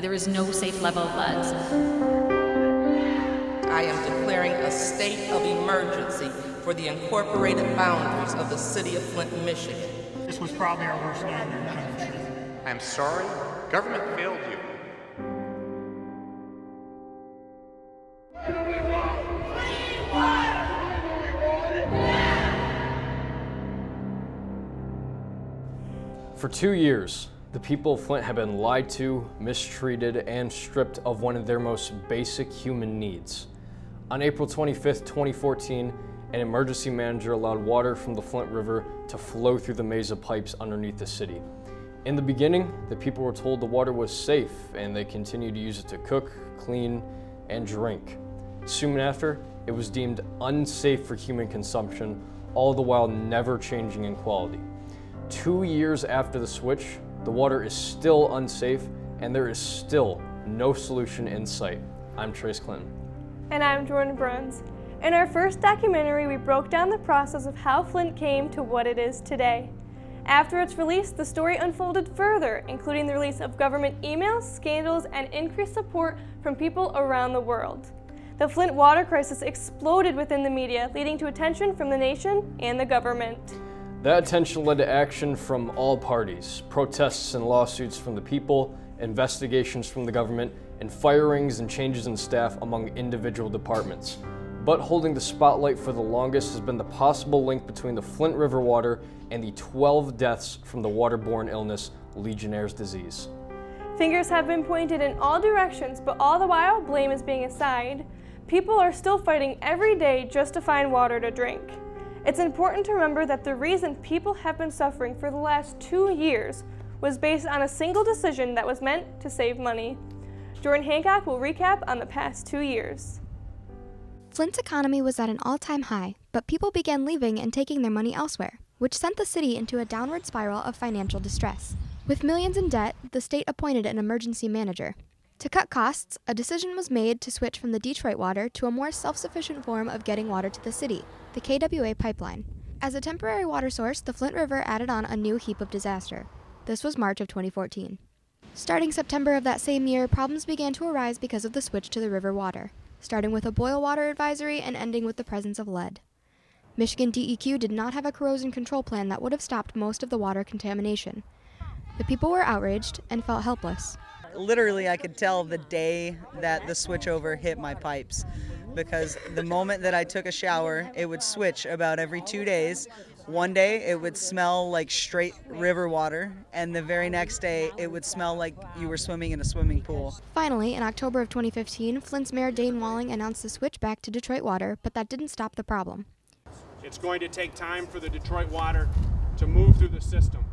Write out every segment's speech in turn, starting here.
There is no safe level of lead. I am declaring a state of emergency for the incorporated boundaries of the city of Flint, Michigan. This was probably our worst nightmare. I'm sorry, government failed you. For two years, the people of Flint have been lied to, mistreated, and stripped of one of their most basic human needs. On April 25, 2014, an emergency manager allowed water from the Flint River to flow through the maze of pipes underneath the city. In the beginning, the people were told the water was safe and they continued to use it to cook, clean, and drink. Soon after, it was deemed unsafe for human consumption, all the while never changing in quality. Two years after the switch, the water is still unsafe and there is still no solution in sight. I'm Trace Clinton. And I'm Jordan Bruns. In our first documentary, we broke down the process of how Flint came to what it is today. After its release, the story unfolded further, including the release of government emails, scandals, and increased support from people around the world. The Flint water crisis exploded within the media, leading to attention from the nation and the government. That attention led to action from all parties protests and lawsuits from the people, investigations from the government, and firings and changes in staff among individual departments. But holding the spotlight for the longest has been the possible link between the Flint River water and the 12 deaths from the waterborne illness Legionnaire's disease. Fingers have been pointed in all directions, but all the while, blame is being assigned. People are still fighting every day just to find water to drink. It's important to remember that the reason people have been suffering for the last two years was based on a single decision that was meant to save money. Jordan Hancock will recap on the past two years. Flint's economy was at an all time high, but people began leaving and taking their money elsewhere, which sent the city into a downward spiral of financial distress. With millions in debt, the state appointed an emergency manager. To cut costs, a decision was made to switch from the Detroit water to a more self sufficient form of getting water to the city, the KWA pipeline. As a temporary water source, the Flint River added on a new heap of disaster. This was March of 2014. Starting September of that same year, problems began to arise because of the switch to the river water, starting with a boil water advisory and ending with the presence of lead. Michigan DEQ did not have a corrosion control plan that would have stopped most of the water contamination. The people were outraged and felt helpless. Literally, I could tell the day that the switchover hit my pipes because the moment that I took a shower, it would switch about every two days. One day it would smell like straight river water, and the very next day it would smell like you were swimming in a swimming pool. Finally, in October of 2015, Flint's Mayor Dayne Walling announced the switch back to Detroit Water, but that didn't stop the problem. It's going to take time for the Detroit Water to move through the system,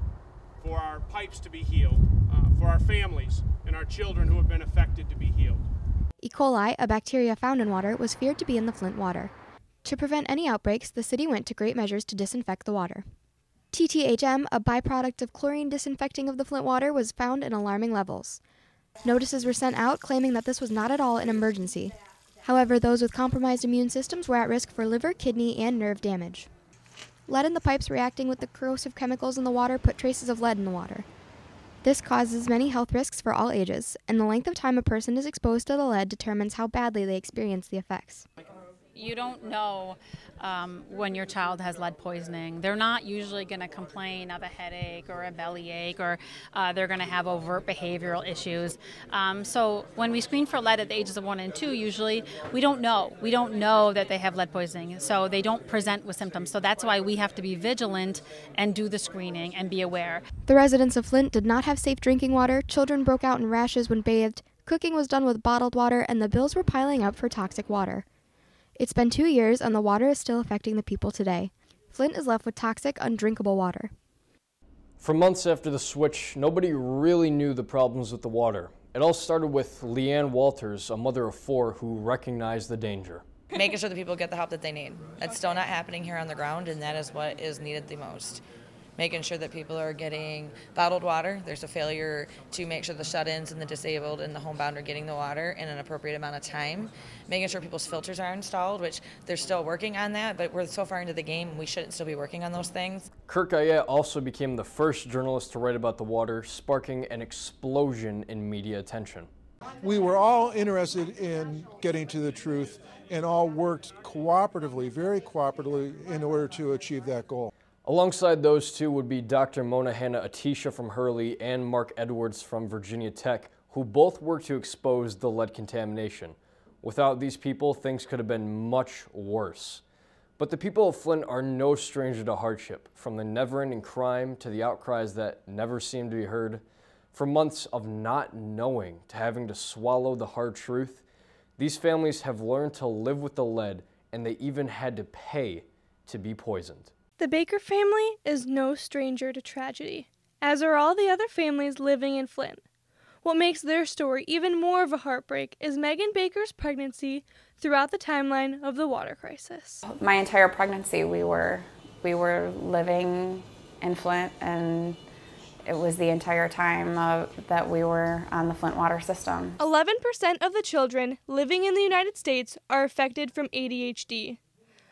for our pipes to be healed, uh, for our families and our children who have been affected to be healed. E. coli, a bacteria found in water, was feared to be in the Flint water. To prevent any outbreaks, the city went to great measures to disinfect the water. TTHM, a byproduct of chlorine disinfecting of the Flint water, was found in alarming levels. Notices were sent out claiming that this was not at all an emergency. However, those with compromised immune systems were at risk for liver, kidney, and nerve damage. Lead in the pipes reacting with the corrosive chemicals in the water put traces of lead in the water. This causes many health risks for all ages, and the length of time a person is exposed to the lead determines how badly they experience the effects. You don't know um, when your child has lead poisoning. They're not usually going to complain of a headache or a bellyache, or uh, they're going to have overt behavioral issues. Um, so when we screen for lead at the ages of one and two, usually we don't know. We don't know that they have lead poisoning, so they don't present with symptoms. So that's why we have to be vigilant and do the screening and be aware. The residents of Flint did not have safe drinking water. Children broke out in rashes when bathed. Cooking was done with bottled water, and the bills were piling up for toxic water. It's been two years, and the water is still affecting the people today. Flint is left with toxic, undrinkable water. For months after the switch, nobody really knew the problems with the water. It all started with LeeAnne Walters, a mother of four, who recognized the danger. Making sure that people get the help that they need. That's still not happening here on the ground, and that is what is needed the most making sure that people are getting bottled water. There's a failure to make sure the shut-ins and the disabled and the homebound are getting the water in an appropriate amount of time. Making sure people's filters are installed, which they're still working on that, but we're so far into the game, we shouldn't still be working on those things. Curt Guyette also became the first journalist to write about the water, sparking an explosion in media attention. We were all interested in getting to the truth and all worked cooperatively, very cooperatively, in order to achieve that goal. Alongside those two would be Dr. Mona Hanna-Attisha from Hurley and Marc Edwards from Virginia Tech, who both worked to expose the lead contamination. Without these people, things could have been much worse. But the people of Flint are no stranger to hardship, from the never-ending crime to the outcries that never seem to be heard. From months of not knowing to having to swallow the hard truth, these families have learned to live with the lead and they even had to pay to be poisoned. The Baker family is no stranger to tragedy, as are all the other families living in Flint. What makes their story even more of a heartbreak is Megan Baker's pregnancy throughout the timeline of the water crisis. My entire pregnancy, we were we were living in Flint, and it was the entire time uh, that we were on the Flint water system. 11% of the children living in the United States are affected from ADHD.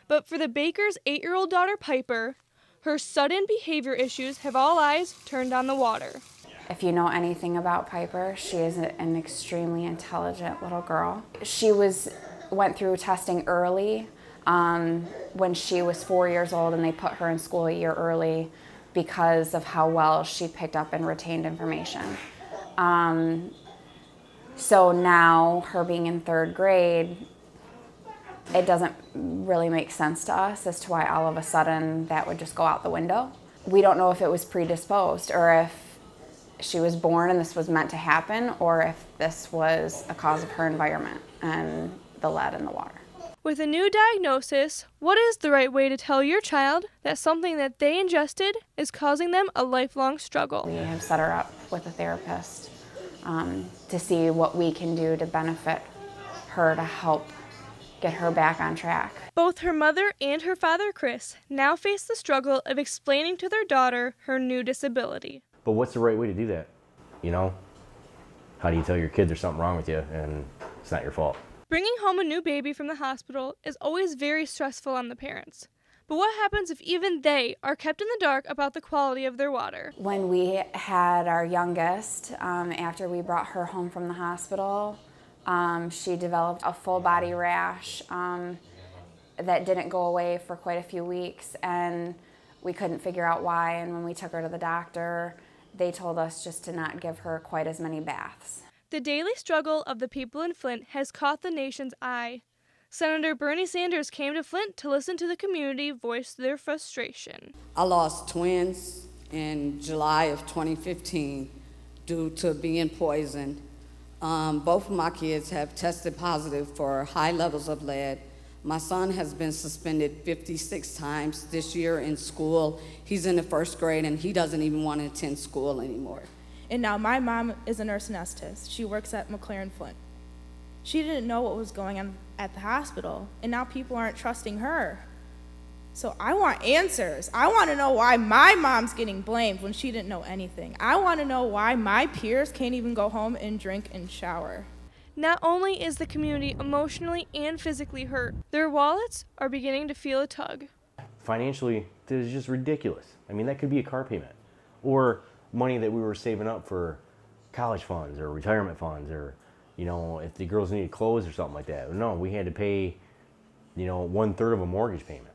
But for the baker's eight year old daughter, Piper, her sudden behavior issues have all eyes turned on the water. If you know anything about Piper, she is an extremely intelligent little girl. She was went through testing early um, when she was four years old, and they put her in school a year early because of how well she picked up and retained information. Um, so now, her being in third grade, it doesn't really make sense to us as to why all of a sudden that would just go out the window. We don't know if it was predisposed or if she was born and this was meant to happen or if this was a cause of her environment and the lead in the water. With a new diagnosis, what is the right way to tell your child that something that they ingested is causing them a lifelong struggle? We have set her up with a therapist um, to see what we can do to benefit her to help get her back on track. Both her mother and her father, Chris, now face the struggle of explaining to their daughter her new disability. But what's the right way to do that? You know? How do you tell your kids there's something wrong with you and it's not your fault? Bringing home a new baby from the hospital is always very stressful on the parents. But what happens if even they are kept in the dark about the quality of their water? When we had our youngest, um, after we brought her home from the hospital, um, she developed a full body rash um, that didn't go away for quite a few weeks, and we couldn't figure out why. And when we took her to the doctor, they told us just to not give her quite as many baths. The daily struggle of the people in Flint has caught the nation's eye. Senator Bernie Sanders came to Flint to listen to the community voice their frustration. I lost twins in July of 2015 due to being poisoned um, both of my kids have tested positive for high levels of lead. My son has been suspended 56 times this year in school. He's in the first grade and he doesn't even want to attend school anymore. And now my mom is a nurse anesthetist. She works at McLaren Flint. She didn't know what was going on at the hospital, and now people aren't trusting her. So I want answers. I want to know why my mom's getting blamed when she didn't know anything. I want to know why my peers can't even go home and drink and shower. Not only is the community emotionally and physically hurt, their wallets are beginning to feel a tug. Financially, this is just ridiculous. I mean, that could be a car payment or money that we were saving up for college funds or retirement funds or, you know, if the girls needed clothes or something like that. No, we had to pay, you know, one third of a mortgage payment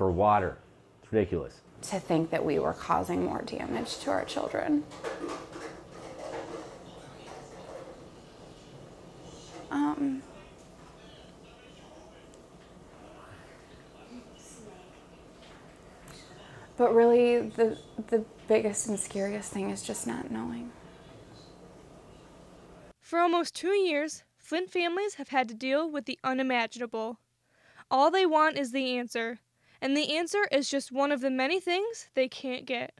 for water. It's ridiculous. To think that we were causing more damage to our children. Um, but really, the, the biggest and scariest thing is just not knowing. For almost two years, Flint families have had to deal with the unimaginable. All they want is the answer and the answer is just one of the many things they can't get.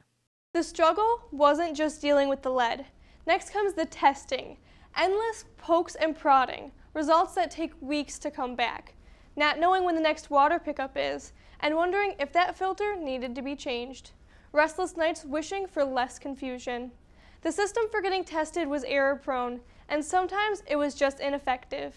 The struggle wasn't just dealing with the lead. Next comes the testing. Endless pokes and prodding, results that take weeks to come back. Not knowing when the next water pickup is, and wondering if that filter needed to be changed. Restless nights wishing for less confusion. The system for getting tested was error prone, and sometimes it was just ineffective.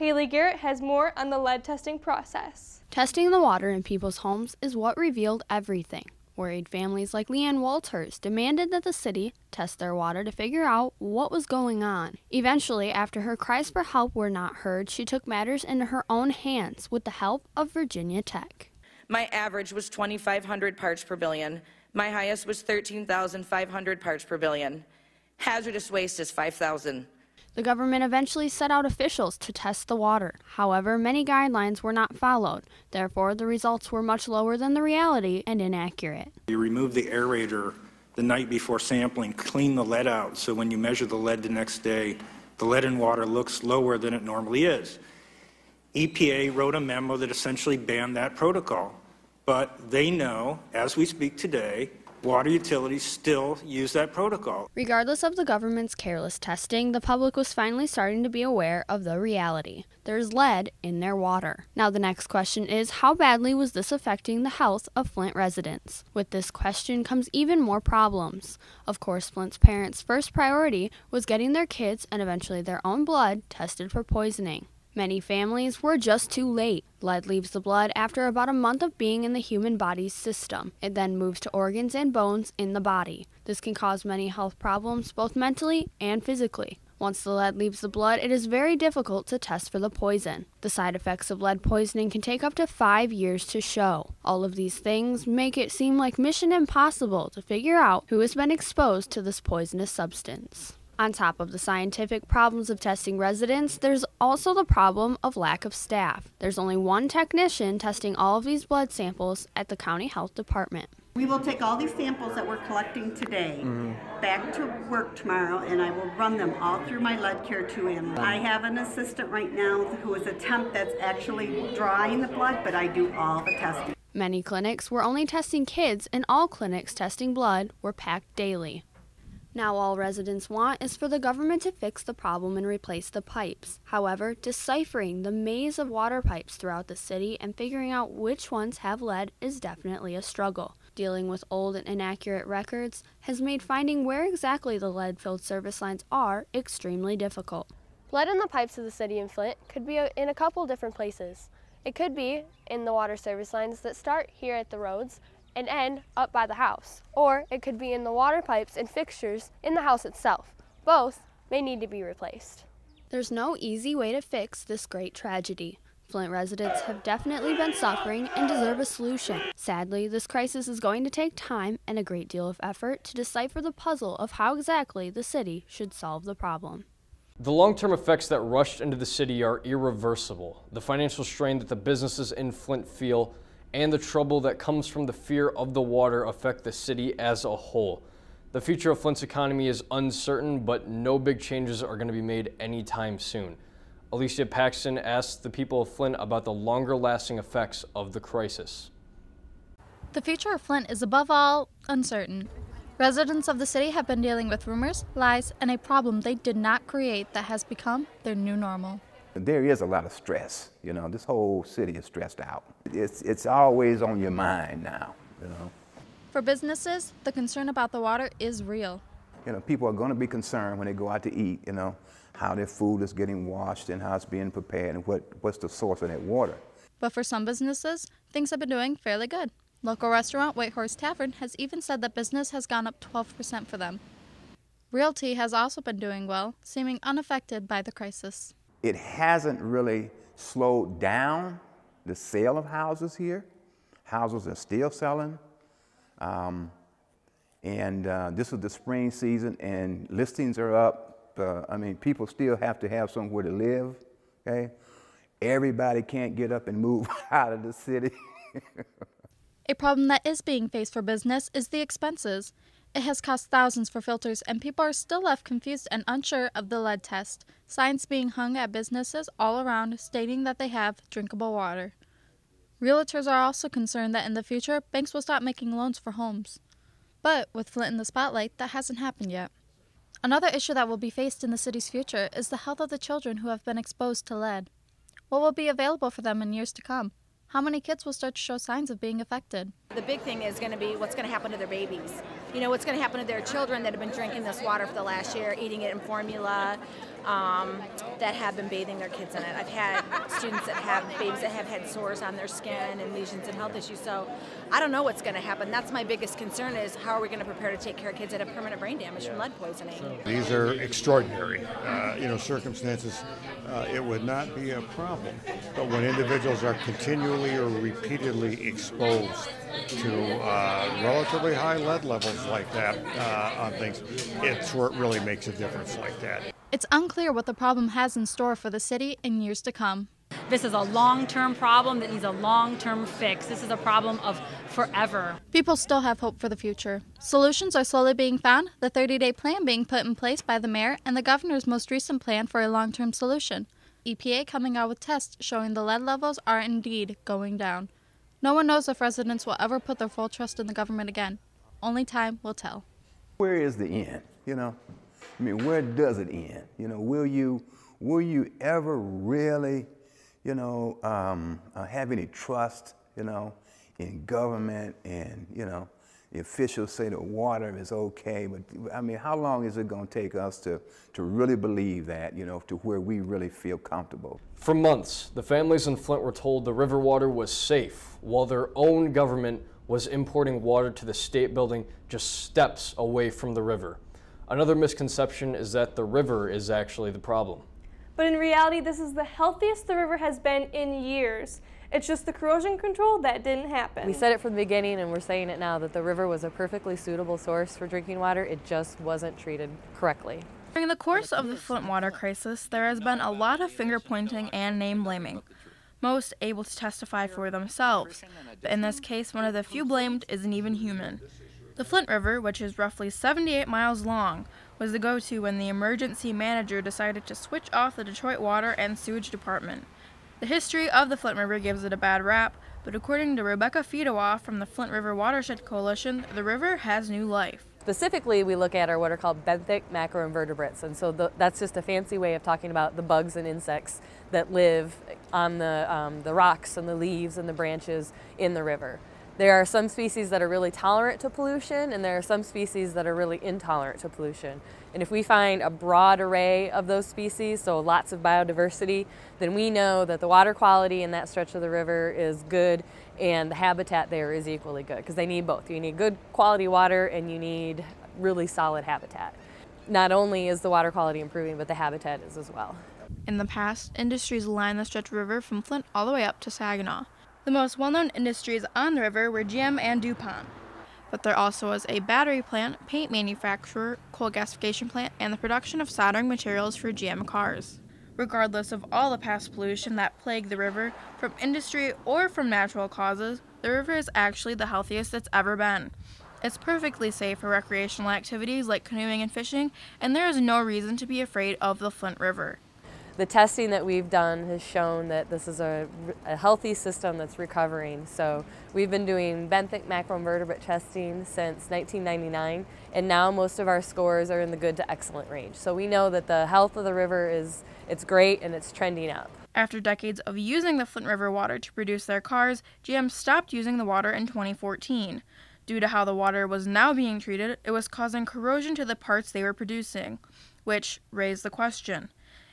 Haley Garrett has more on the lead testing process. Testing the water in people's homes is what revealed everything Worried families like LeeAnne Walters demanded that the city test their water to figure out what was going on. Eventually, after her cries for help were not heard, she took matters into her own hands with the help of Virginia Tech. My average was 2,500 parts per billion. My highest was 13,500 parts per billion. Hazardous waste is 5,000. The government eventually set out officials to test the water. However, many guidelines were not followed. Therefore, the results were much lower than the reality and inaccurate. You remove the aerator the night before sampling, clean the lead out, so when you measure the lead the next day, the lead in water looks lower than it normally is. EPA wrote a memo that essentially banned that protocol. But they know, as we speak today, water utilities still use that protocol. Regardless of the government's careless testing, the public was finally starting to be aware of the reality. There's lead in their water. Now, the next question is how badly was this affecting the health of Flint residents? With this question comes even more problems. Of course, Flint's parents' first priority was getting their kids and eventually their own blood tested for poisoning. Many families were just too late. Lead leaves the blood after about a month of being in the human body's system. It then moves to organs and bones in the body. This can cause many health problems, both mentally and physically. Once the lead leaves the blood, it is very difficult to test for the poison. The side effects of lead poisoning can take up to five years to show. All of these things make it seem like mission impossible to figure out who has been exposed to this poisonous substance. On top of the scientific problems of testing residents, there's also the problem of lack of staff. There's only one technician testing all of these blood samples at the county health department. We will take all these samples that we're collecting today mm-hmm. back to work tomorrow and I will run them all through my lead care 2 animal. Mm-hmm. I have an assistant right now who is a temp that's actually drawing the blood, but I do all the testing. Many clinics were only testing kids, and all clinics testing blood were packed daily. Now, all residents want is for the government to fix the problem and replace the pipes. However, deciphering the maze of water pipes throughout the city and figuring out which ones have lead is definitely a struggle. Dealing with old and inaccurate records has made finding where exactly the lead filled service lines are extremely difficult. Lead in the pipes of the city in Flint could be in a couple different places. It could be in the water service lines that start here at the roads and end up by the house, or it could be in the water pipes and fixtures in the house itself. Both may need to be replaced. There's no easy way to fix this great tragedy. Flint residents have definitely been suffering and deserve a solution. Sadly, this crisis is going to take time and a great deal of effort to decipher the puzzle of how exactly the city should solve the problem. The long term effects that rushed into the city are irreversible. The financial strain that the businesses in Flint feel and the trouble that comes from the fear of the water affect the city as a whole. The future of Flint's economy is uncertain, but no big changes are going to be made anytime soon. Alicia Paxton asked the people of Flint about the longer lasting effects of the crisis. The future of Flint is above all uncertain. Residents of the city have been dealing with rumors, lies, and a problem they did not create that has become their new normal. There is a lot of stress. You know, this whole city is stressed out. It's, it's always on your mind now, you know. For businesses, the concern about the water is real. You know, people are going to be concerned when they go out to eat, you know, how their food is getting washed and how it's being prepared and what, what's the source of that water. But for some businesses, things have been doing fairly good. Local restaurant Whitehorse Tavern has even said that business has gone up 12% for them. Realty has also been doing well, seeming unaffected by the crisis. It hasn't really slowed down the sale of houses here. Houses are still selling. Um, and uh, this is the spring season, and listings are up. Uh, I mean, people still have to have somewhere to live. Okay, everybody can't get up and move out of the city. A problem that is being faced for business is the expenses. It has cost thousands for filters, and people are still left confused and unsure of the lead test. Signs being hung at businesses all around stating that they have drinkable water. Realtors are also concerned that in the future, banks will stop making loans for homes. But with Flint in the spotlight, that hasn't happened yet. Another issue that will be faced in the city's future is the health of the children who have been exposed to lead. What will be available for them in years to come? How many kids will start to show signs of being affected? The big thing is going to be what's going to happen to their babies. You know, what's going to happen to their children that have been drinking this water for the last year, eating it in formula, um, that have been bathing their kids in it. I've had students that have babies that have had sores on their skin and lesions and health issues. So I don't know what's going to happen. That's my biggest concern is how are we going to prepare to take care of kids that have permanent brain damage from lead poisoning. These are extraordinary, uh, you know, circumstances. Uh, it would not be a problem, but when individuals are continually or repeatedly exposed to uh, relatively high lead levels like that uh, on things, it's where it really makes a difference like that. It's unclear what the problem has in store for the city in years to come. This is a long term problem that needs a long term fix. This is a problem of forever. People still have hope for the future. Solutions are slowly being found, the 30 day plan being put in place by the mayor, and the governor's most recent plan for a long term solution. EPA coming out with tests showing the lead levels are indeed going down. No one knows if residents will ever put their full trust in the government again. Only time will tell. Where is the end? You know, I mean, where does it end? You know, will you will you ever really, you know, um, uh, have any trust, you know, in government and you know, the officials say the water is okay, but I mean, how long is it going to take us to to really believe that, you know, to where we really feel comfortable? For months, the families in Flint were told the river water was safe, while their own government was importing water to the state building just steps away from the river. Another misconception is that the river is actually the problem. But in reality, this is the healthiest the river has been in years. It's just the corrosion control that didn't happen. We said it from the beginning and we're saying it now that the river was a perfectly suitable source for drinking water. It just wasn't treated correctly. During the course of the Flint water crisis, there has been a lot of finger pointing and name blaming. Most able to testify for themselves, but in this case, one of the few blamed isn't even human. The Flint River, which is roughly 78 miles long, was the go to when the emergency manager decided to switch off the Detroit Water and Sewage Department. The history of the Flint River gives it a bad rap, but according to Rebecca Fedewa from the Flint River Watershed Coalition, the river has new life. Specifically, we look at are what are called benthic macroinvertebrates, and so the, that's just a fancy way of talking about the bugs and insects that live on the, um, the rocks and the leaves and the branches in the river. There are some species that are really tolerant to pollution, and there are some species that are really intolerant to pollution. And if we find a broad array of those species, so lots of biodiversity, then we know that the water quality in that stretch of the river is good and the habitat there is equally good because they need both. You need good quality water and you need really solid habitat. Not only is the water quality improving, but the habitat is as well. In the past, industries lined the stretch of river from Flint all the way up to Saginaw. The most well known industries on the river were GM and DuPont. But there also was a battery plant, paint manufacturer, coal gasification plant, and the production of soldering materials for GM cars. Regardless of all the past pollution that plagued the river, from industry or from natural causes, the river is actually the healthiest it's ever been. It's perfectly safe for recreational activities like canoeing and fishing, and there is no reason to be afraid of the Flint River. The testing that we've done has shown that this is a, a healthy system that's recovering. So we've been doing benthic macroinvertebrate testing since 1999, and now most of our scores are in the good to excellent range. So we know that the health of the river is it's great and it's trending up. After decades of using the Flint River water to produce their cars, GM stopped using the water in 2014. Due to how the water was now being treated, it was causing corrosion to the parts they were producing, which raised the question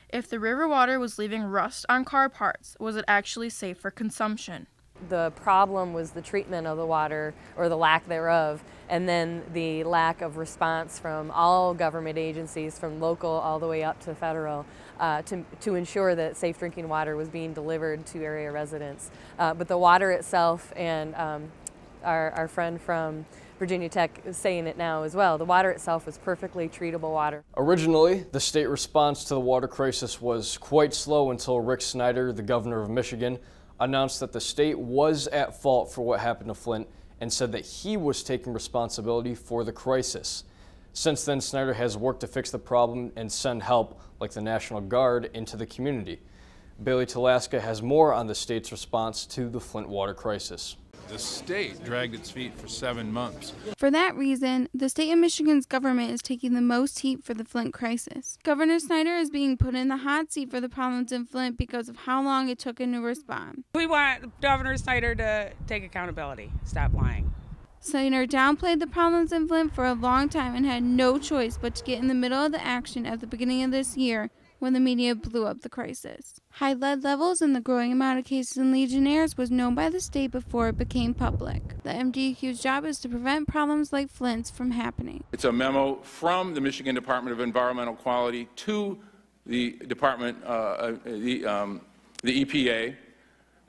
if the river water was leaving rust on car parts, was it actually safe for consumption? The problem was the treatment of the water, or the lack thereof, and then the lack of response from all government agencies, from local all the way up to federal, uh, to, to ensure that safe drinking water was being delivered to area residents. Uh, but the water itself, and um, our, our friend from Virginia Tech is saying it now as well. The water itself was perfectly treatable water. Originally, the state response to the water crisis was quite slow until Rick Snyder, the governor of Michigan, announced that the state was at fault for what happened to Flint and said that he was taking responsibility for the crisis. Since then, Snyder has worked to fix the problem and send help, like the National Guard, into the community. Bailey Talaska has more on the state's response to the Flint water crisis the state dragged its feet for seven months. For that reason, the state of Michigan's government is taking the most heat for the Flint crisis. Governor Snyder is being put in the hot seat for the problems in Flint because of how long it took him to respond. We want Governor Snyder to take accountability, stop lying. Snyder downplayed the problems in Flint for a long time and had no choice but to get in the middle of the action at the beginning of this year when the media blew up the crisis. High lead levels and the growing amount of cases in Legionnaires was known by the state before it became public. The MDEQ's job is to prevent problems like Flint's from happening. It's a memo from the Michigan Department of Environmental Quality to the Department, uh, uh, the, um, the EPA,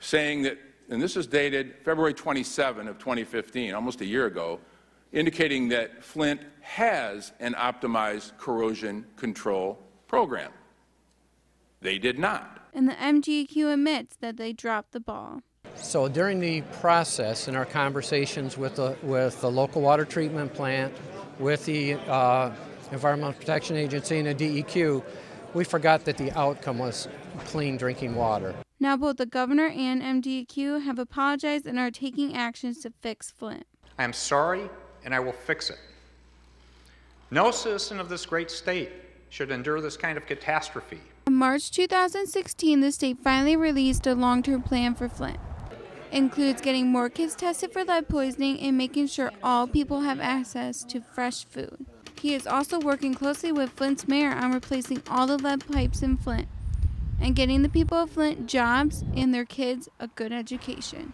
saying that, and this is dated February 27 of 2015, almost a year ago, indicating that Flint has an optimized corrosion control program. They did not. And the MDEQ admits that they dropped the ball. So during the process in our conversations with the, with the local water treatment plant, with the uh, Environmental Protection Agency and the DEQ, we forgot that the outcome was clean drinking water. Now both the governor and MDEQ have apologized and are taking actions to fix Flint. I am sorry and I will fix it. No citizen of this great state should endure this kind of catastrophe. In March 2016, the state finally released a long term plan for Flint. It includes getting more kids tested for lead poisoning and making sure all people have access to fresh food. He is also working closely with Flint's mayor on replacing all the lead pipes in Flint and getting the people of Flint jobs and their kids a good education.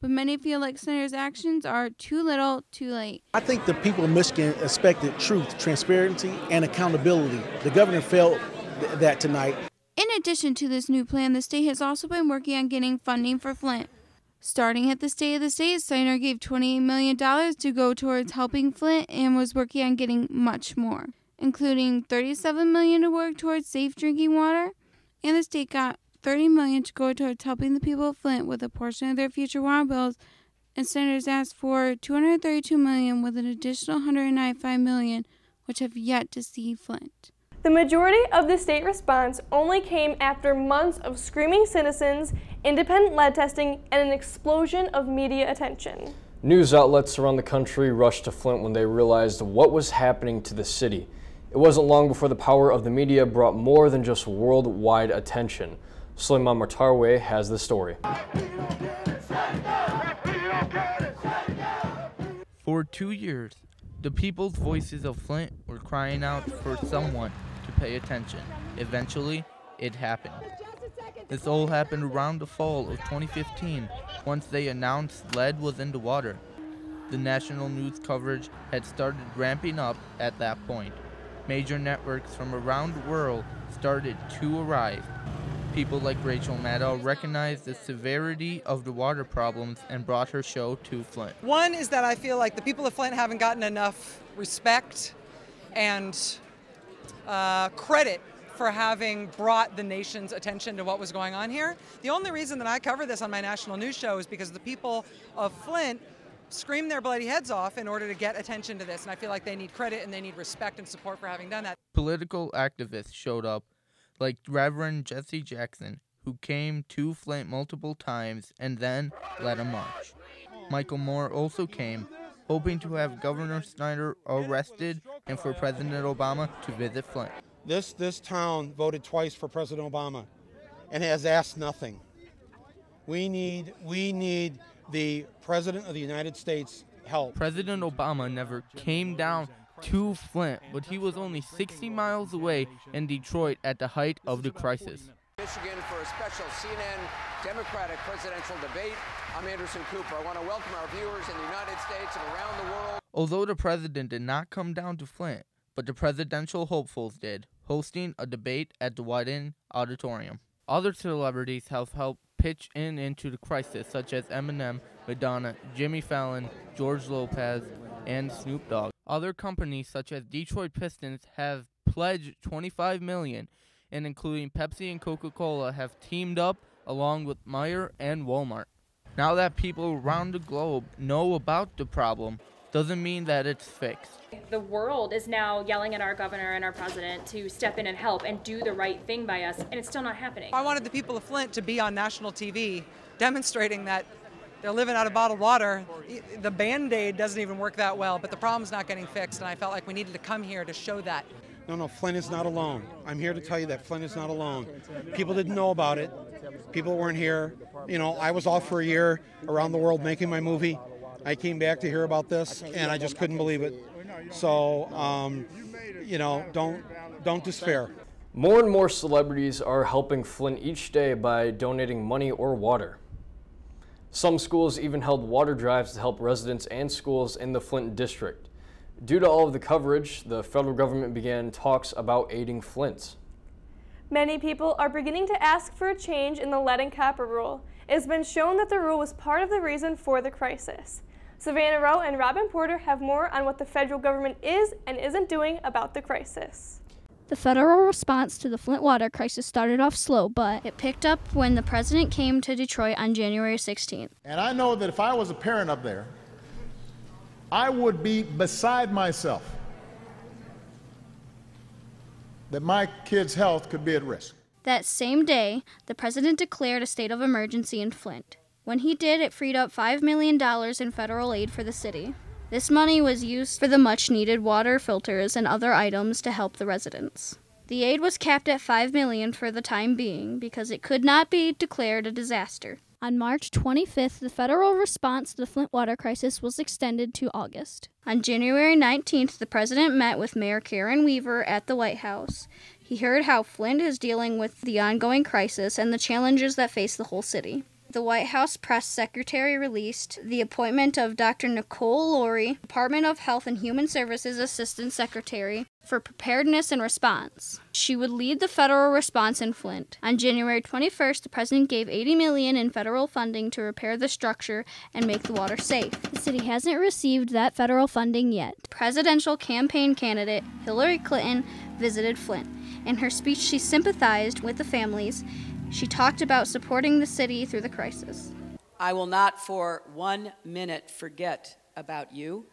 But many feel like Snyder's actions are too little, too late. I think the people of Michigan expected truth, transparency, and accountability. The governor failed th- that tonight. In addition to this new plan, the state has also been working on getting funding for Flint. Starting at the State of the State, Snyder gave $28 million to go towards helping Flint and was working on getting much more, including 37 million to work towards safe drinking water, and the state got 30 million to go towards helping the people of Flint with a portion of their future water bills, and senators asked for 232 million with an additional 195 million, which have yet to see Flint. The majority of the state response only came after months of screaming citizens, independent lead testing, and an explosion of media attention. News outlets around the country rushed to Flint when they realized what was happening to the city. It wasn't long before the power of the media brought more than just worldwide attention. Suleiman Martarwe has the story. For two years, the people's voices of Flint were crying out for someone to pay attention. Eventually, it happened. This all happened around the fall of 2015 once they announced lead was in the water. The national news coverage had started ramping up at that point. Major networks from around the world started to arrive. People like Rachel Maddow recognized the severity of the water problems and brought her show to Flint. One is that I feel like the people of Flint haven't gotten enough respect and uh, credit for having brought the nation's attention to what was going on here. The only reason that I cover this on my national news show is because the people of Flint screamed their bloody heads off in order to get attention to this, and I feel like they need credit and they need respect and support for having done that. Political activists showed up, like Reverend Jesse Jackson, who came to Flint multiple times and then led a march. Michael Moore also came, hoping to have Governor Snyder arrested and for President Obama to visit Flint. This, this town voted twice for President Obama and has asked nothing. We need, we need the President of the United States help. President Obama never came down to Flint, but he was only 60 miles away in Detroit at the height of the crisis. Michigan for a special CNN Democratic presidential debate. I'm Anderson Cooper. I want to welcome our viewers in the United States and around the world. Although the president did not come down to Flint, but the presidential hopefuls did, hosting a debate at the Whiting Auditorium. Other celebrities have helped pitch in into the crisis, such as Eminem, Madonna, Jimmy Fallon, George Lopez, and Snoop Dogg. Other companies such as Detroit Pistons have pledged 25 million, and including Pepsi and Coca-Cola have teamed up along with Meijer and Walmart. Now that people around the globe know about the problem, doesn't mean that it's fixed. The world is now yelling at our governor and our president to step in and help and do the right thing by us, and it's still not happening. I wanted the people of Flint to be on national TV demonstrating that they're living out of bottled water. The band aid doesn't even work that well, but the problem's not getting fixed, and I felt like we needed to come here to show that. No, no, Flint is not alone. I'm here to tell you that Flint is not alone. People didn't know about it. People weren't here. You know, I was off for a year around the world making my movie. I came back to hear about this, and I just couldn't believe it. So, um, you know, don't don't despair. More and more celebrities are helping Flint each day by donating money or water. Some schools even held water drives to help residents and schools in the Flint district. Due to all of the coverage, the federal government began talks about aiding Flint. Many people are beginning to ask for a change in the lead and copper rule. It has been shown that the rule was part of the reason for the crisis. Savannah Rowe and Robin Porter have more on what the federal government is and isn't doing about the crisis. The federal response to the Flint water crisis started off slow, but it picked up when the president came to Detroit on January 16th. And I know that if I was a parent up there, I would be beside myself that my kid's health could be at risk. That same day, the president declared a state of emergency in Flint. When he did, it freed up $5 million in federal aid for the city. This money was used for the much needed water filters and other items to help the residents. The aid was capped at 5 million for the time being because it could not be declared a disaster. On March 25th, the federal response to the Flint water crisis was extended to August. On January 19th, the president met with Mayor Karen Weaver at the White House. He heard how Flint is dealing with the ongoing crisis and the challenges that face the whole city. The White House press secretary released the appointment of Dr. Nicole Lurie, Department of Health and Human Services Assistant Secretary, for preparedness and response. She would lead the federal response in Flint. On January 21st, the president gave 80 million in federal funding to repair the structure and make the water safe. The city hasn't received that federal funding yet. Presidential campaign candidate Hillary Clinton visited Flint. In her speech, she sympathized with the families she talked about supporting the city through the crisis. I will not for one minute forget about you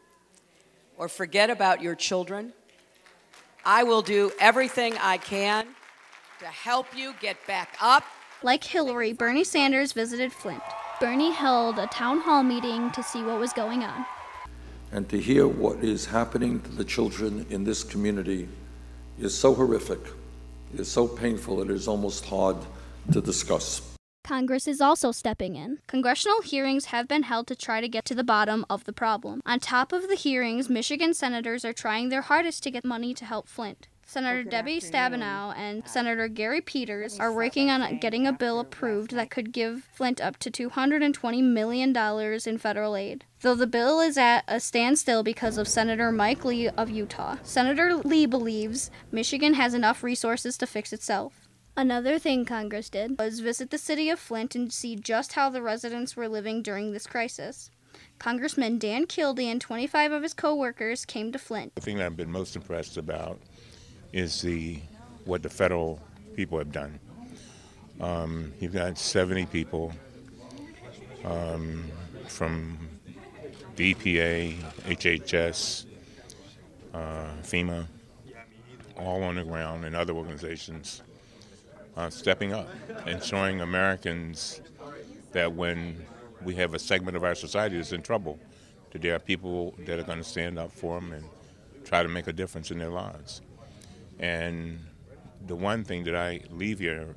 or forget about your children. I will do everything I can to help you get back up. Like Hillary, Bernie Sanders visited Flint. Bernie held a town hall meeting to see what was going on. And to hear what is happening to the children in this community is so horrific, it is so painful, it is almost hard to discuss. Congress is also stepping in. Congressional hearings have been held to try to get to the bottom of the problem. On top of the hearings, Michigan senators are trying their hardest to get money to help Flint. Senator Debbie Stabenow and Senator Gary Peters are working on getting a bill approved that could give Flint up to $220 million in federal aid. Though the bill is at a standstill because of Senator Mike Lee of Utah. Senator Lee believes Michigan has enough resources to fix itself. Another thing Congress did was visit the city of Flint and see just how the residents were living during this crisis. Congressman Dan Kildee and 25 of his co-workers came to Flint. The thing that I've been most impressed about is the what the federal people have done. Um, you've got 70 people um, from the EPA, HHS, uh, FEMA, all on the ground, and other organizations uh, stepping up and showing Americans that when we have a segment of our society that's in trouble, that there are people that are going to stand up for them and try to make a difference in their lives. And the one thing that I leave here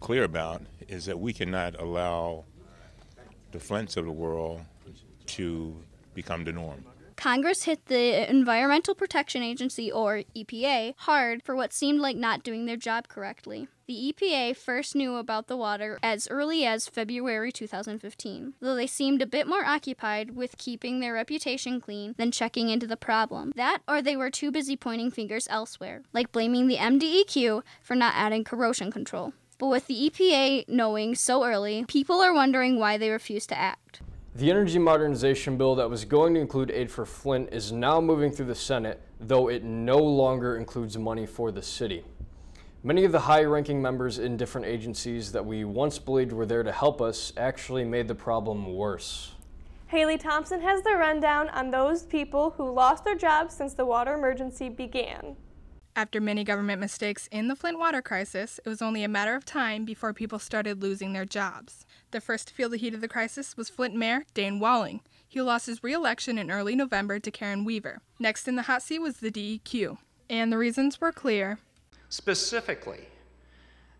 clear about is that we cannot allow the Flints of the world to become the norm. Congress hit the Environmental Protection Agency, or EPA, hard for what seemed like not doing their job correctly. The EPA first knew about the water as early as February 2015, though they seemed a bit more occupied with keeping their reputation clean than checking into the problem. That, or they were too busy pointing fingers elsewhere, like blaming the MDEQ for not adding corrosion control. But with the EPA knowing so early, people are wondering why they refused to act. The energy modernization bill that was going to include aid for Flint is now moving through the Senate, though it no longer includes money for the city. Many of the high ranking members in different agencies that we once believed were there to help us actually made the problem worse. Haley Thompson has the rundown on those people who lost their jobs since the water emergency began. After many government mistakes in the Flint water crisis, it was only a matter of time before people started losing their jobs. The first to feel the heat of the crisis was Flint Mayor Dayne Walling. He lost his re election in early November to Karen Weaver. Next in the hot seat was the DEQ, and the reasons were clear. Specifically,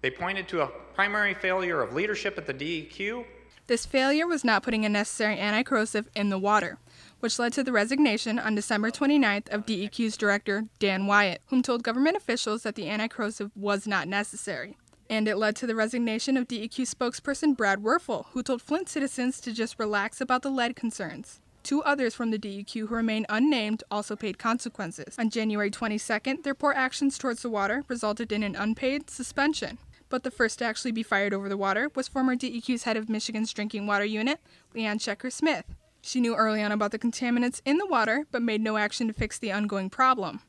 they pointed to a primary failure of leadership at the DEQ, This failure was not putting a necessary anti-corrosive in the water, which led to the resignation on December 29th of DEQ's director, Dan Wyant, whom told government officials that the anti-corrosive was not necessary. And it led to the resignation of DEQ spokesperson Brad Wurfel, who told Flint citizens to just relax about the lead concerns. Two others from the DEQ who remain unnamed also paid consequences. On January 22nd, their poor actions towards the water resulted in an unpaid suspension. But the first to actually be fired over the water was former DEQ's head of Michigan's drinking water unit, Liane Shekter Smith. She knew early on about the contaminants in the water, but made no action to fix the ongoing problem.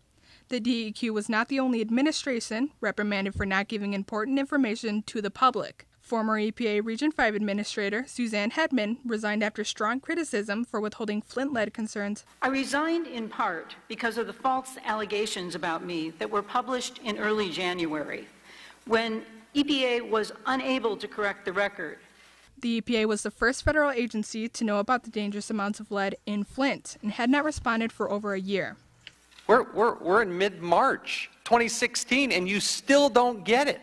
The DEQ was not the only administration reprimanded for not giving important information to the public. Former EPA Region 5 Administrator Suzanne Hedman resigned after strong criticism for withholding Flint lead concerns. I resigned in part because of the false allegations about me that were published in early January when EPA was unable to correct the record. The EPA was the first federal agency to know about the dangerous amounts of lead in Flint and had not responded for over a year. We're, we're, we're in mid March 2016, and you still don't get it.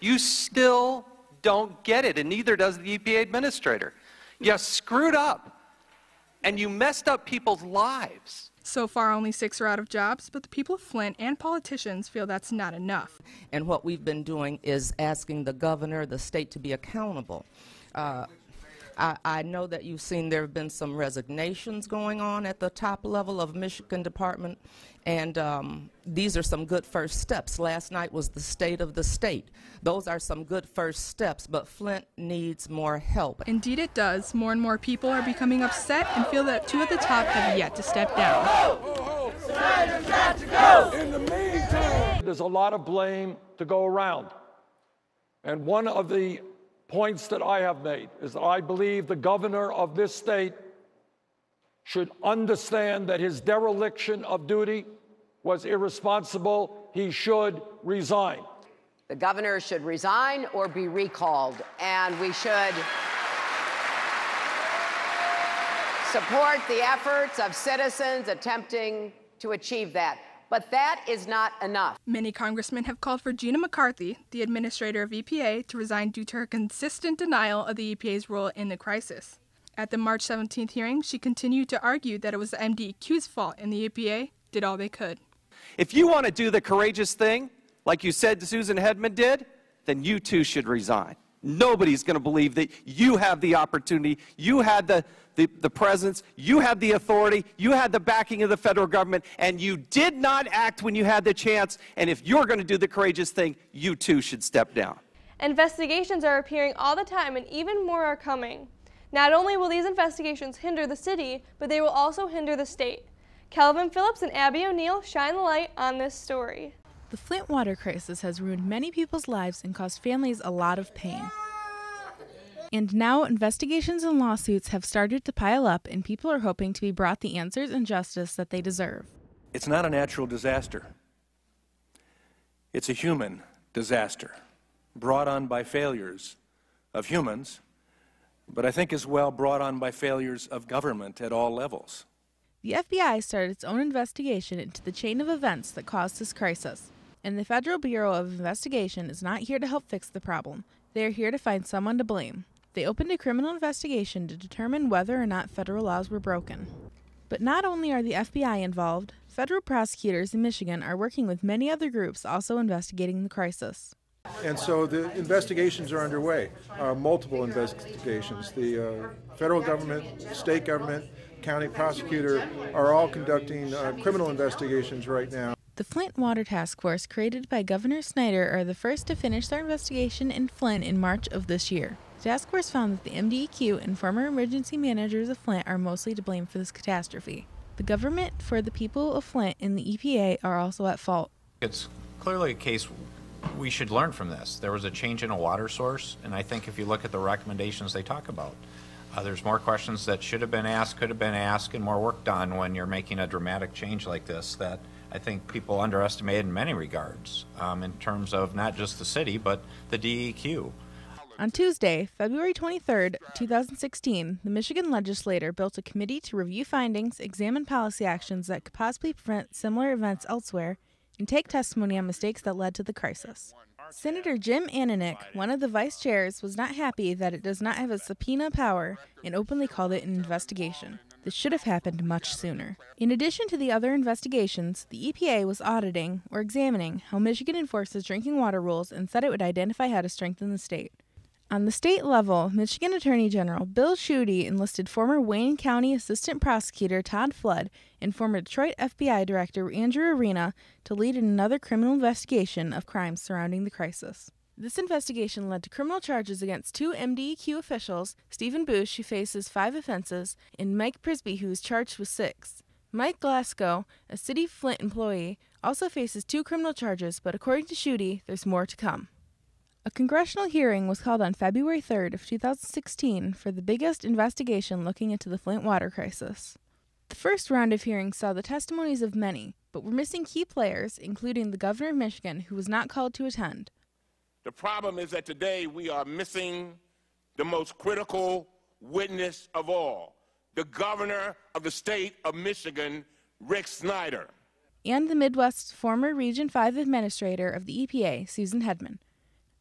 You still don't get it, and neither does the EPA administrator. You screwed up, and you messed up people's lives. So far, only six are out of jobs, but the people of Flint and politicians feel that's not enough. And what we've been doing is asking the governor, the state to be accountable. Uh, I, I, know that you've seen there have been some resignations going on at the top level of Michigan Department, and um, these are some good first steps. Last night was the state of the state. Those are some good first steps, but Flint needs more help. Indeed, it does. More and more people are becoming upset and feel that two at the top have yet to step down. In the meantime, there's a lot of blame to go around. And one of the points that I have made is that I believe the governor of this state should understand that his dereliction of duty was irresponsible. He should resign. The governor should resign or be recalled, and we should support the efforts of citizens attempting to achieve that. But that is not enough. Many congressmen have called for Gina McCarthy, the administrator of EPA, to resign due to her consistent denial of the EPA's role in the crisis. At the March 17th hearing, she continued to argue that it was the MDEQ's fault and the EPA did all they could. If you want to do the courageous thing, like you said Susan Hedman did, then you too should resign. Nobody's going to believe that you have the opportunity, you had the, the, the presence, you had the authority, you had the backing of the federal government, and you did not act when you had the chance. And if you're going to do the courageous thing, you too should step down. Investigations are appearing all the time, and even more are coming. Not only will these investigations hinder the city, but they will also hinder the state. Calvin Phillips and Abby O'Neill shine the light on this story. The Flint water crisis has ruined many people's lives and caused families a lot of pain. And now investigations and lawsuits have started to pile up, and people are hoping to be brought the answers and justice that they deserve. It's not a natural disaster, it's a human disaster brought on by failures of humans, but I think as well brought on by failures of government at all levels. The FBI started its own investigation into the chain of events that caused this crisis. And the Federal Bureau of Investigation is not here to help fix the problem. They are here to find someone to blame. They opened a criminal investigation to determine whether or not federal laws were broken. But not only are the FBI involved, federal prosecutors in Michigan are working with many other groups also investigating the crisis. And so the investigations are underway, uh, multiple investigations. The uh, federal government, state government, county prosecutor are all conducting uh, criminal investigations right now. The Flint Water Task Force, created by Governor Snyder, are the first to finish their investigation in Flint in March of this year. The task force found that the MDEQ and former emergency managers of Flint are mostly to blame for this catastrophe. The government, for the people of Flint, and the EPA are also at fault. It's clearly a case we should learn from this. There was a change in a water source, and I think if you look at the recommendations they talk about, uh, there's more questions that should have been asked, could have been asked, and more work done when you're making a dramatic change like this that I think people underestimate in many regards um, in terms of not just the city, but the DEQ. On Tuesday, February 23, 2016, the Michigan legislature built a committee to review findings, examine policy actions that could possibly prevent similar events elsewhere, and take testimony on mistakes that led to the crisis. Senator Jim Ananich, one of the vice chairs, was not happy that it does not have a subpoena power and openly called it an investigation. This should have happened much sooner. In addition to the other investigations, the EPA was auditing or examining how Michigan enforces drinking water rules and said it would identify how to strengthen the state. On the state level, Michigan Attorney General Bill Schuette enlisted former Wayne County Assistant Prosecutor Todd Flood and former Detroit FBI Director Andrew Arena to lead in another criminal investigation of crimes surrounding the crisis. This investigation led to criminal charges against two MDEQ officials, Stephen Busch, who faces five offenses, and Mike Prysby, who is charged with six. Mike Glasgow, a City Flint employee, also faces two criminal charges, but according to Schuette, there's more to come. A congressional hearing was held on February 3rd of 2016 for the biggest investigation looking into the Flint water crisis. The first round of hearings saw the testimonies of many, but were missing key players, including the governor of Michigan, who was not called to attend. The problem is that today we are missing the most critical witness of all, the governor of the state of Michigan, Rick Snyder. And the Midwest's former Region 5 administrator of the EPA, Susan Hedman.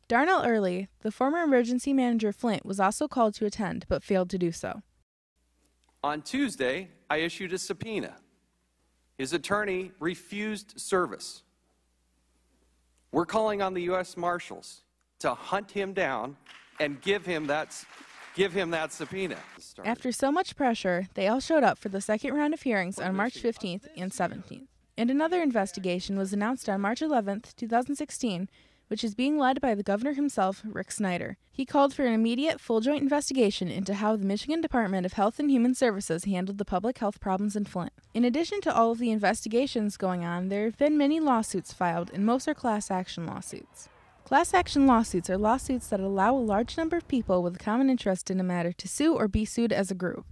Darnell Earley, the former emergency manager of Flint, was also called to attend but failed to do so. On Tuesday, I issued a subpoena. His attorney refused service. We're calling on the U.S. Marshals to hunt him down and give him that, give him that subpoena. After so much pressure, they all showed up for the second round of hearings on March 15th and 17th. And another investigation was announced on March 11th, 2016, which is being led by the governor himself, Rick Snyder. He called for an immediate full joint investigation into how the Michigan Department of Health and Human Services handled the public health problems in Flint. In addition to all of the investigations going on, there have been many lawsuits filed, and most are class action lawsuits. Class action lawsuits are lawsuits that allow a large number of people with a common interest in a matter to sue or be sued as a group.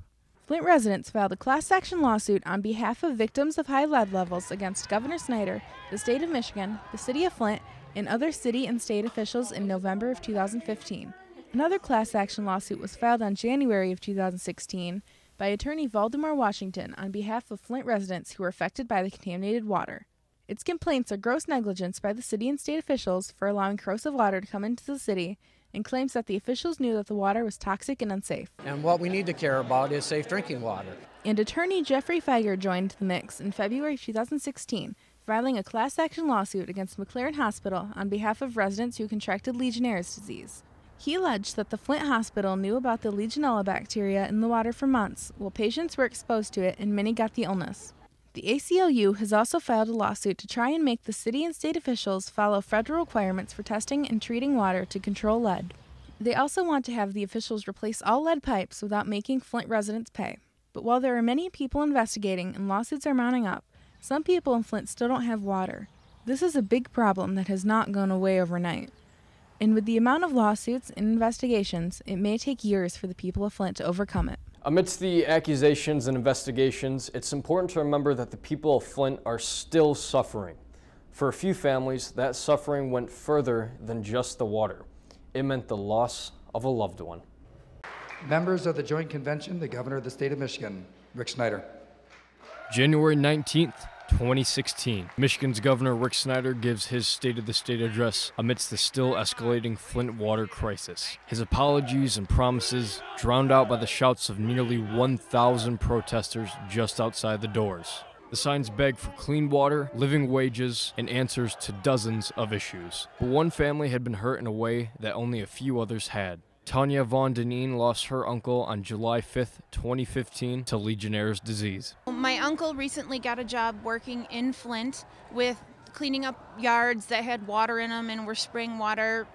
Flint residents filed a class action lawsuit on behalf of victims of high lead levels against Governor Snyder, the state of Michigan, the city of Flint, and other city and state officials in November of 2015. Another class action lawsuit was filed on January of 2016 by attorney Valdemar Washington on behalf of Flint residents who were affected by the contaminated water. Its complaints are gross negligence by the city and state officials for allowing corrosive water to come into the city and claims that the officials knew that the water was toxic and unsafe. And what we need to care about is safe drinking water. And attorney Geoffrey Fieger joined the mix in February 2016 filing a class action lawsuit against McLaren Hospital on behalf of residents who contracted Legionnaire's disease. He alleged that the Flint Hospital knew about the Legionella bacteria in the water for months, while patients were exposed to it and many got the illness. The ACLU has also filed a lawsuit to try and make the city and state officials follow federal requirements for testing and treating water to control lead. They also want to have the officials replace all lead pipes without making Flint residents pay. But while there are many people investigating and lawsuits are mounting up, some people in Flint still don't have water. This is a big problem that has not gone away overnight. And with the amount of lawsuits and investigations, it may take years for the people of Flint to overcome it. Amidst the accusations and investigations, it's important to remember that the people of Flint are still suffering. For a few families, that suffering went further than just the water. It meant the loss of a loved one. Members of the Joint Convention, the Governor of the State of Michigan, Rick Snyder. January 19th, 2016. Michigan's Governor Rick Snyder gives his State of the State address amidst the still escalating Flint water crisis. His apologies and promises drowned out by the shouts of nearly 1,000 protesters just outside the doors. The signs beg for clean water, living wages, and answers to dozens of issues. But one family had been hurt in a way that only a few others had. Tanya Von Deneen lost her uncle on July 5th, 2015, to Legionnaire's disease. My uncle recently got a job working in Flint with cleaning up yards that had water in them and were spraying water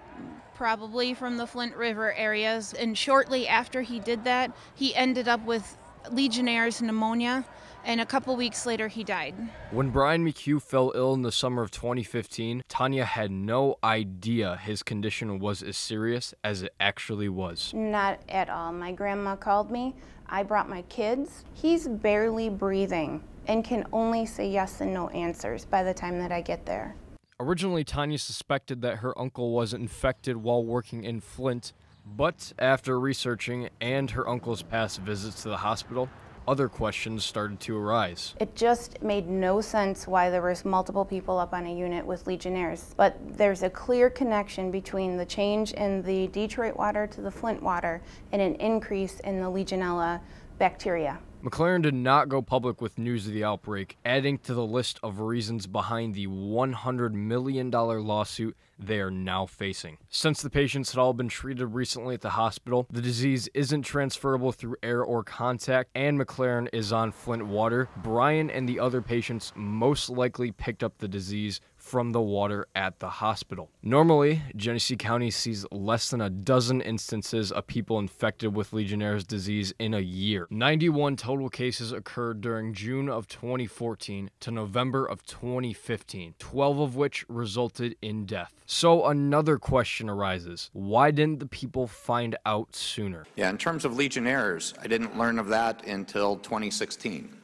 probably from the Flint River areas. And shortly after he did that, he ended up with Legionnaire's pneumonia and a couple weeks later he died. When Brian McHugh fell ill in the summer of 2015, Tanya had no idea his condition was as serious as it actually was. Not at all. My grandma called me. I brought my kids. He's barely breathing and can only say yes and no answers by the time that I get there. Originally, Tanya suspected that her uncle was infected while working in Flint, but after researching and her uncle's past visits to the hospital, other questions started to arise. It just made no sense why there was multiple people up on a unit with Legionnaires. But there's a clear connection between the change in the Detroit water to the Flint water and an increase in the Legionella bacteria. McLaren did not go public with news of the outbreak, adding to the list of reasons behind the $100 million lawsuit they are now facing. Since the patients had all been treated recently at the hospital, the disease isn't transferable through air or contact, and McLaren is on Flint water. Brian and the other patients most likely picked up the disease from the water at the hospital. Normally, Genesee County sees less than a dozen instances of people infected with Legionnaire's disease in a year. 91 total cases occurred during June of 2014 to November of 2015, 12 of which resulted in death. So another question arises. Why didn't the people find out sooner? Yeah, in terms of Legionnaires, I didn't learn of that until 2016.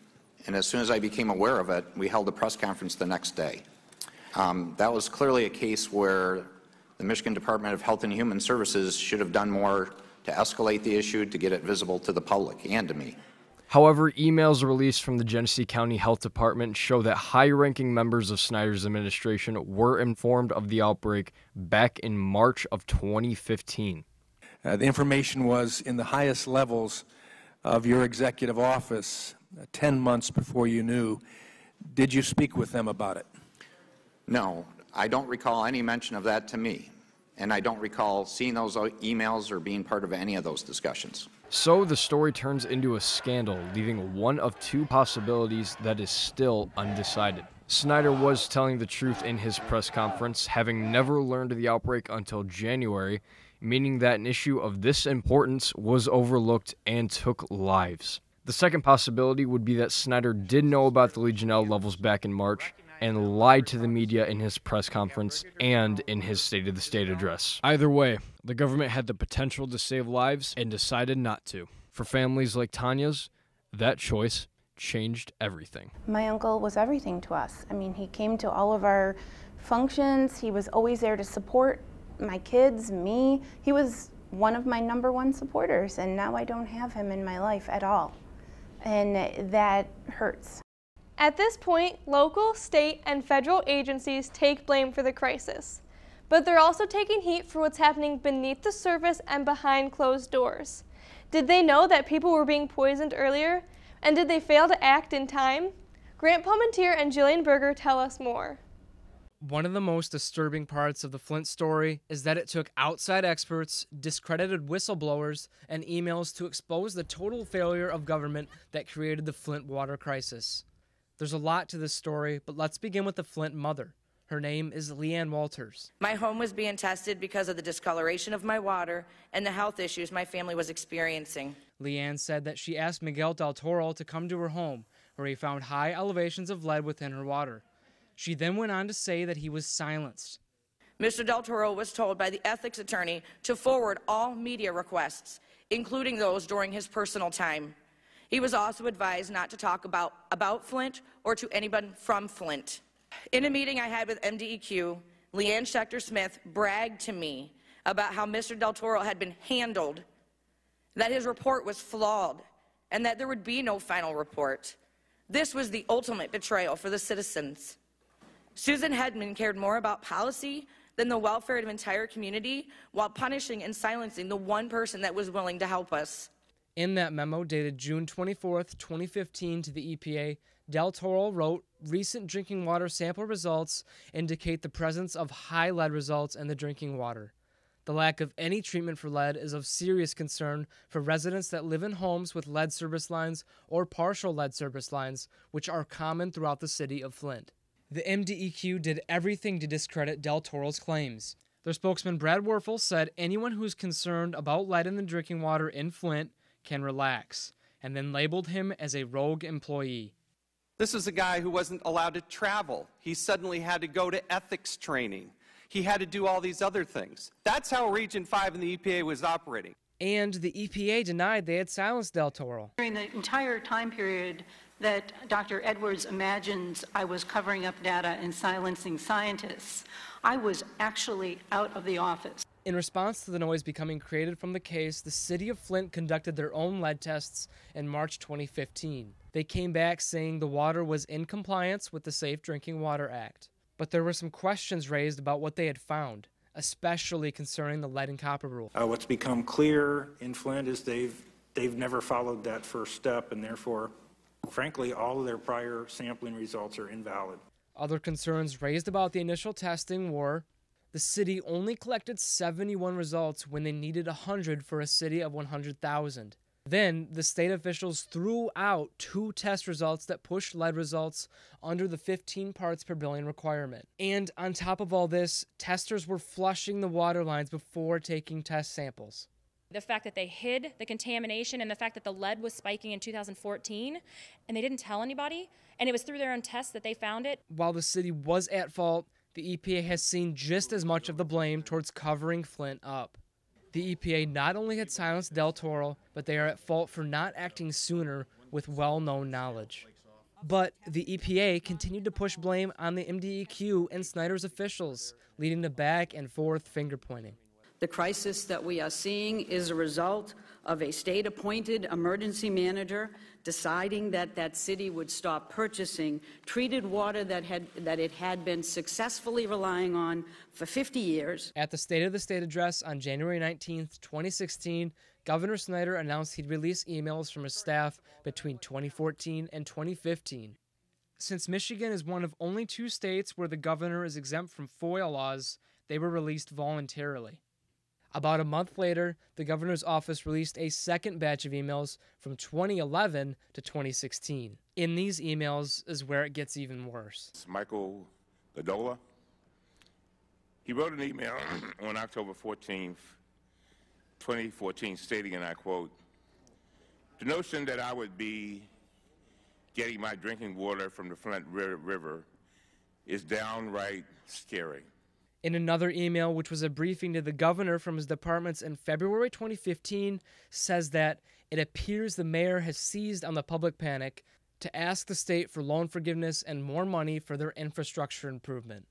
And as soon as I became aware of it, we held a press conference the next day. Um, that was clearly a case where the Michigan Department of Health and Human Services should have done more to escalate the issue, to get it visible to the public and to me. However, emails released from the Genesee County Health Department show that high ranking members of Snyder's administration were informed of the outbreak back in March of 2015. Uh, the information was in the highest levels of your executive office uh, 10 months before you knew. Did you speak with them about it? No, I don't recall any mention of that to me, and I don't recall seeing those uh, emails or being part of any of those discussions. So the story turns into a scandal, leaving one of two possibilities that is still undecided. Snyder was telling the truth in his press conference, having never learned of the outbreak until January, meaning that an issue of this importance was overlooked and took lives. The second possibility would be that Snyder did know about the Legionella levels back in March and lied to the media in his press conference and in his State of the State address. Either way, the government had the potential to save lives and decided not to. For families like Tanya's, that choice changed everything. My uncle was everything to us. I mean, he came to all of our functions, he was always there to support my kids, me. He was one of my number one supporters, and now I don't have him in my life at all. And that hurts. At this point, local, state, and federal agencies take blame for the crisis. But they're also taking heat for what's happening beneath the surface and behind closed doors. Did they know that people were being poisoned earlier? And did they fail to act in time? Grant Palmentier and Jillian Berger tell us more. One of the most disturbing parts of the Flint story is that it took outside experts, discredited whistleblowers, and emails to expose the total failure of government that created the Flint water crisis. There's a lot to this story, but let's begin with the Flint mother. Her name is LeeAnne Walters. My home was being tested because of the discoloration of my water and the health issues my family was experiencing. LeeAnne said that she asked Miguel Del Toro to come to her home, where he found high elevations of lead within her water. She then went on to say that he was silenced. Mr. Del Toro was told by the ethics attorney to forward all media requests, including those during his personal time. He was also advised not to talk about, about Flint or to anyone from Flint. In a meeting I had with MDEQ, Liane Shekter Smith bragged to me about how Mr. Del Toro had been handled, that his report was flawed, and that there would be no final report. This was the ultimate betrayal for the citizens. Susan Hedman cared more about policy than the welfare of an entire community while punishing and silencing the one person that was willing to help us. In that memo dated June 24, 2015 to the EPA, Del Toro wrote, recent drinking water sample results indicate the presence of high lead results in the drinking water. The lack of any treatment for lead is of serious concern for residents that live in homes with lead service lines or partial lead service lines, which are common throughout the city of Flint. The MDEQ did everything to discredit Del Toro's claims. Their spokesman Brad Wurfel said anyone who's concerned about lead in the drinking water in Flint can relax, and then labeled him as a rogue employee. This is a guy who wasn't allowed to travel. He suddenly had to go to ethics training. He had to do all these other things. That's how Region 5 and the EPA was operating. And the EPA denied they had silenced Del Toro. During the entire time period that Dr. Edwards imagines I was covering up data and silencing scientists, I was actually out of the office. In response to the noise becoming created from the case, the city of Flint conducted their own lead tests in March 2015. They came back saying the water was in compliance with the Safe Drinking Water Act. But there were some questions raised about what they had found, especially concerning the lead and copper rule. Uh, what's become clear in Flint is they've they've never followed that first step, and therefore, frankly, all of their prior sampling results are invalid. Other concerns raised about the initial testing were the city only collected 71 results when they needed 100 for a city of 100,000. Then, the state officials threw out two test results that pushed lead results under the 15 parts per billion requirement. And on top of all this, testers were flushing the water lines before taking test samples. The fact that they hid the contamination and the fact that the lead was spiking in 2014 and they didn't tell anybody, and it was through their own tests that they found it. While the city was at fault, the EPA has seen just as much of the blame towards covering Flint up. The EPA not only had silenced Del Toro, but they are at fault for not acting sooner with well known knowledge. But the EPA continued to push blame on the MDEQ and Snyder's officials, leading to back and forth finger pointing. The crisis that we are seeing is a result of a state appointed emergency manager deciding that that city would stop purchasing treated water that, had, that it had been successfully relying on for 50 years. At the State of the State address on January 19, 2016, Governor Snyder announced he'd release emails from his staff between 2014 and 2015. Since Michigan is one of only two states where the governor is exempt from FOIA laws, they were released voluntarily. About a month later, the governor's office released a second batch of emails from 2011 to 2016. In these emails is where it gets even worse. It's Michael Gadola. He wrote an email on October 14th, 2014, stating, and I quote, the notion that I would be getting my drinking water from the Flint River is downright scary. In another email, which was a briefing to the governor from his departments in February 2015, says that it appears the mayor has seized on the public panic to ask the state for loan forgiveness and more money for their infrastructure improvement,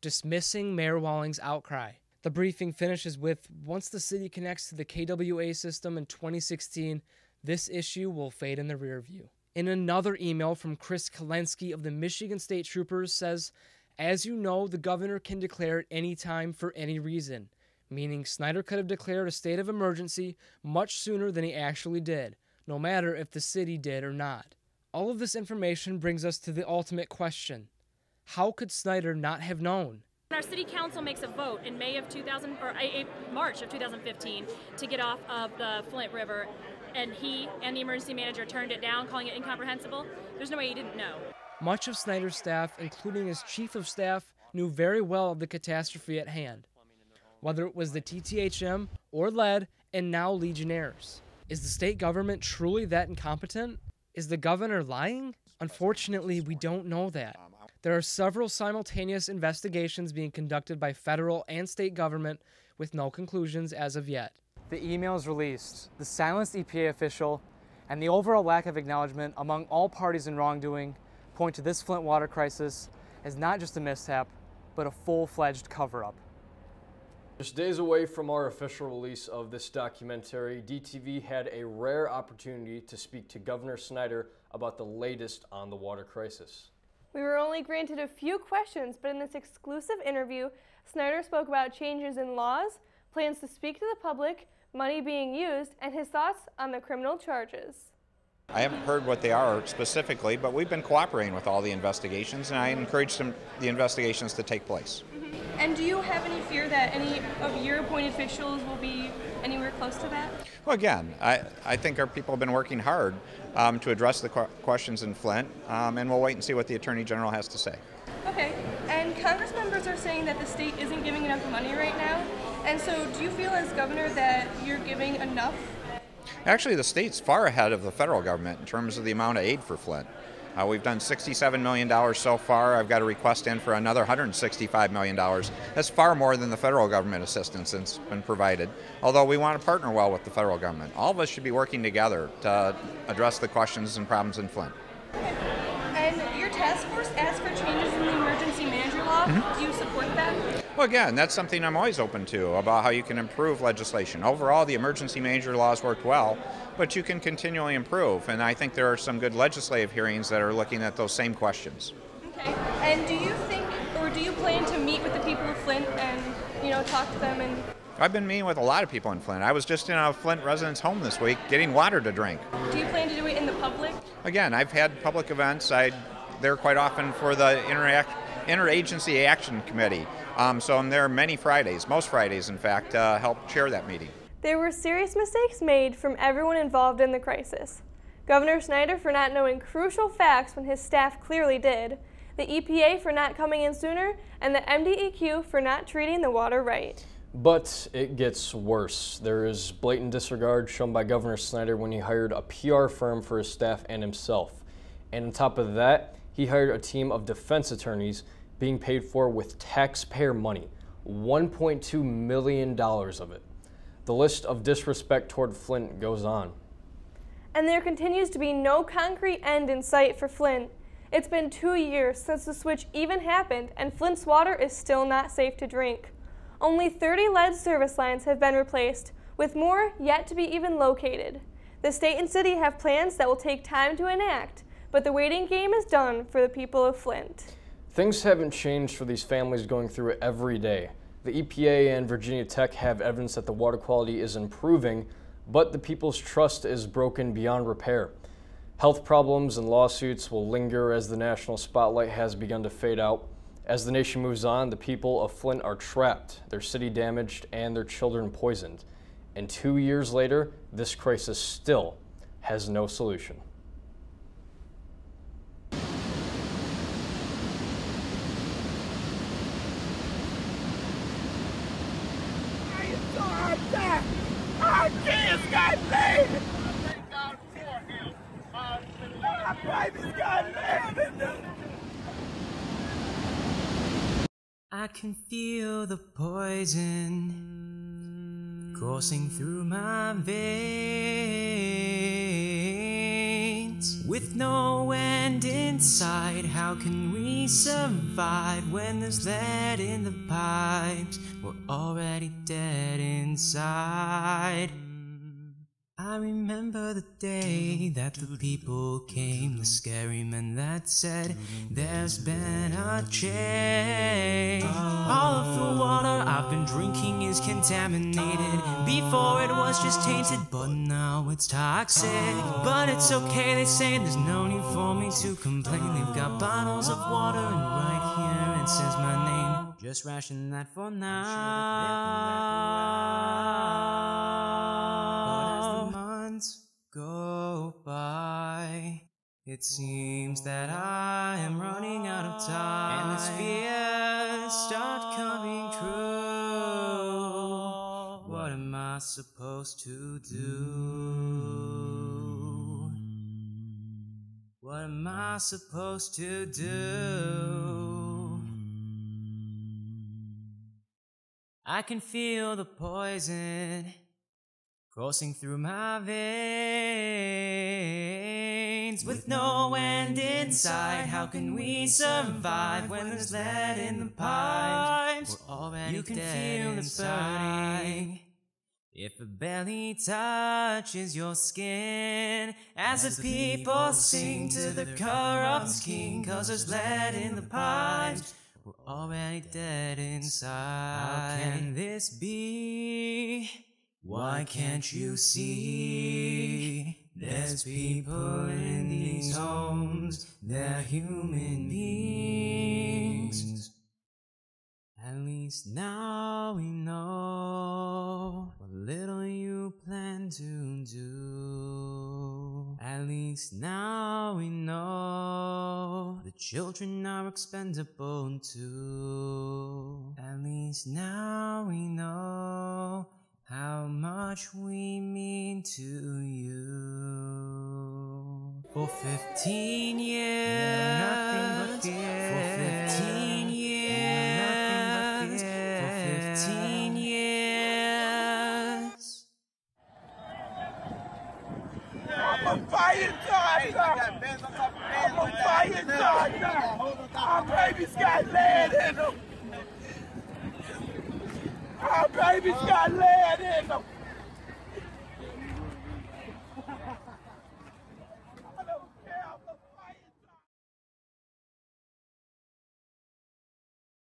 dismissing Mayor Walling's outcry. The briefing finishes with Once the city connects to the KWA system in 2016, this issue will fade in the rear view. In another email from Chris Kelenske of the Michigan State Troopers says as you know, the governor can declare at any time for any reason, meaning Snyder could have declared a state of emergency much sooner than he actually did, no matter if the city did or not. All of this information brings us to the ultimate question How could Snyder not have known? Our city council makes a vote in May of 2000 or March of 2015 to get off of the Flint River, and he and the emergency manager turned it down, calling it incomprehensible. There's no way he didn't know. Much of Snyder's staff, including his chief of staff, knew very well of the catastrophe at hand, whether it was the TTHM or lead and now Legionnaires. Is the state government truly that incompetent? Is the governor lying? Unfortunately, we don't know that. There are several simultaneous investigations being conducted by federal and state government with no conclusions as of yet. The emails released, the silenced EPA official, and the overall lack of acknowledgement among all parties in wrongdoing point to this Flint water crisis as not just a mishap, but a full-fledged cover-up. Just days away from our official release of this documentary, DTV had a rare opportunity to speak to Governor Snyder about the latest on the water crisis. We were only granted a few questions, but in this exclusive interview, Snyder spoke about changes in laws, plans to speak to the public, money being used, and his thoughts on the criminal charges. I haven't heard what they are specifically, but we've been cooperating with all the investigations, and I encourage them, the investigations to take place. Mm-hmm. And do you have any fear that any of your appointed officials will be anywhere close to that? Well, again, I, I think our people have been working hard um, to address the qu- questions in Flint, um, and we'll wait and see what the Attorney General has to say. Okay, and Congress members are saying that the state isn't giving enough money right now. And so, do you feel as governor that you're giving enough Actually, the state's far ahead of the federal government in terms of the amount of aid for Flint. Uh, we've done $67 million so far. I've got a request in for another $165 million. That's far more than the federal government assistance that's been provided, although we want to partner well with the federal government. All of us should be working together to address the questions and problems in Flint. And your task force asked for changes in the emergency manager law. Mm-hmm. Do you support Well, again, that's something I'm always open to about how you can improve legislation. Overall, the emergency manager laws worked well, but you can continually improve. And I think there are some good legislative hearings that are looking at those same questions. Okay. And do you think, or do you plan to meet with the people of Flint and, you know, talk to them and I've been meeting with a lot of people in Flint. I was just in a Flint resident's home this week getting water to drink. do you plan to do it in the public? Again, I've had public events. I there quite often for the interact, interagency action committee. Um, so I'm there many Fridays, most Fridays, in fact, to help chair that meeting. There were serious mistakes made from everyone involved in the crisis. Governor Snyder for not knowing crucial facts when his staff clearly did, the EPA for not coming in sooner, and the MDEQ for not treating the water right. But it gets worse. There is blatant disregard shown by Governor Snyder when he hired a PR firm for his staff and himself. And on top of that, he hired a team of defense attorneys being paid for with taxpayer money, $1.2 million of it. The list of disrespect toward Flint goes on. And there continues to be no concrete end in sight for Flint. It's been two years since the switch even happened, and Flint's water is still not safe to drink. Only 30 lead service lines have been replaced, with more yet to be even located. The state and city have plans that will take time to enact, but the waiting game is done for the people of Flint. Things haven't changed for these families going through it every day. The EPA and Virginia Tech have evidence that the water quality is improving, but the people's trust is broken beyond repair. Health problems and lawsuits will linger as the national spotlight has begun to fade out. As the nation moves on, the people of Flint are trapped, their city damaged, and their children poisoned. And two years later, this crisis still has no solution. Our kids laid! Our babies got laid! I can feel the poison coursing through my veins. With no end in sight, how can we survive when there's lead in the pipes? We're already dead inside. I remember the day that the people came, the scary men that said, There's been a change. All of the water I've been drinking is contaminated. Before it was just tainted, but now it's toxic. But it's okay, they say there's no need for me to complain. They've got bottles of water, and right here it says my name. Just ration that for now. It seems that I am running out of time. And these fears start coming true. What am I supposed to do? What am I supposed to do? I can feel the poison coursing through my veins with no end in sight. How can we survive when there's lead in the pipes? We're already you can dead feel inside. If a belly touches your skin as, the people sing to the corrupt king, cause there's lead in the pipes. We're already dead inside. How can this be? Why can't you see? There's people in these homes, they're human beings. At least now we know what little you plan to do. At least now we know the children are expendable too. At least now we know how much we mean to you. For 15 years. For 15 years, for 15 years. I'm a fire doctor! I'm a fire doctor! Our babies got lead in them! Our baby's got lead in them.